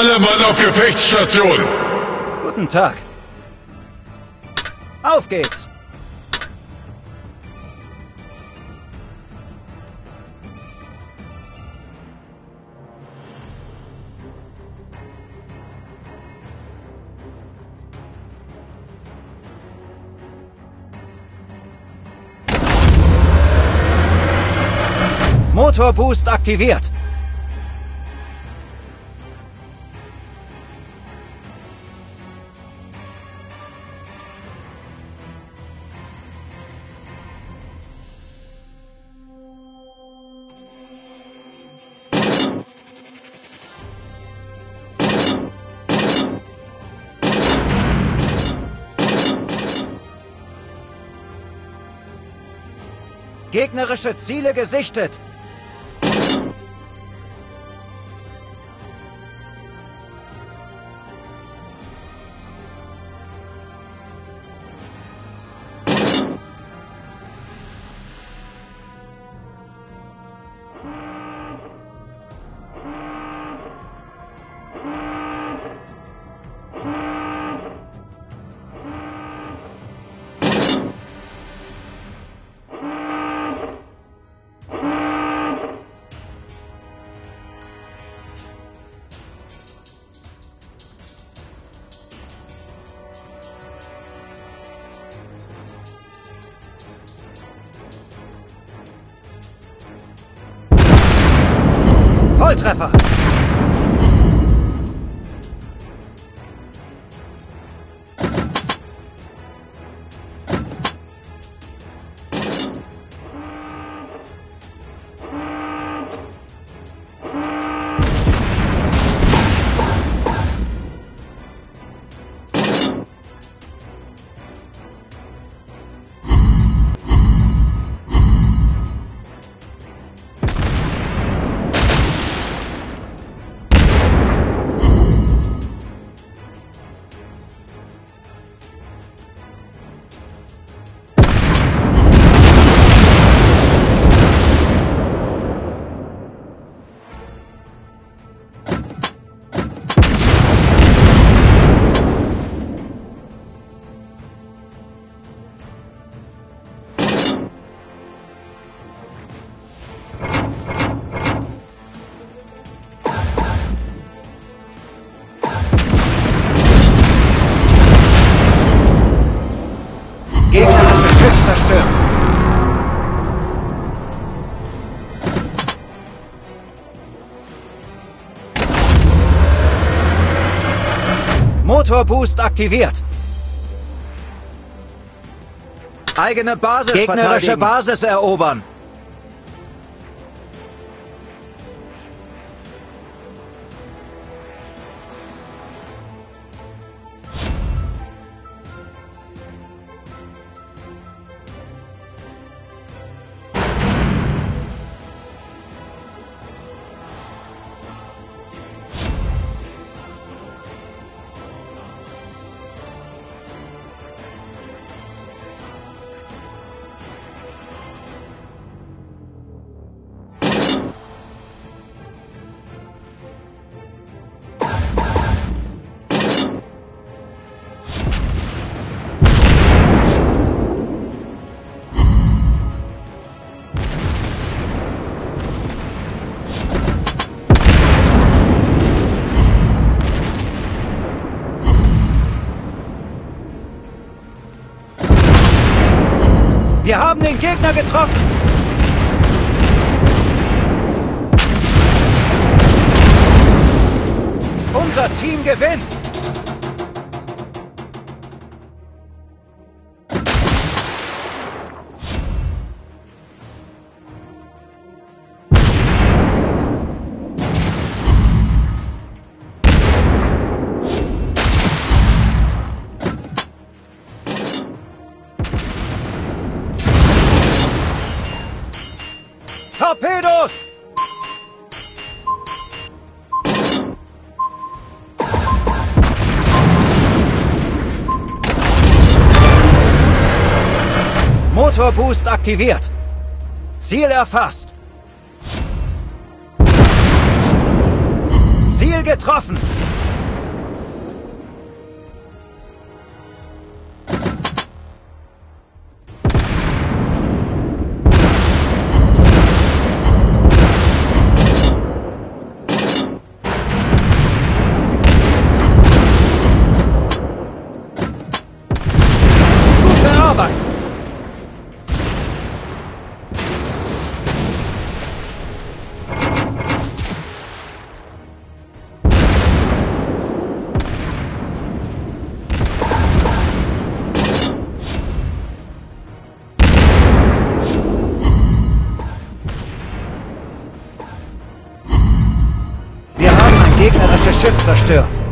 Alle Mann auf Gefechtsstation! Guten Tag. Auf geht's! Motorboost aktiviert. Gegnerische Ziele gesichtet. Volltreffer! Schiff zerstört. Motorboost aktiviert. Eigene Basis Gegnerische Basis erobern. Wir haben den Gegner getroffen. Unser Team gewinnt. Torpedos! Motorboost aktiviert. Ziel erfasst. Ziel getroffen. Gegnerische Schiff zerstört.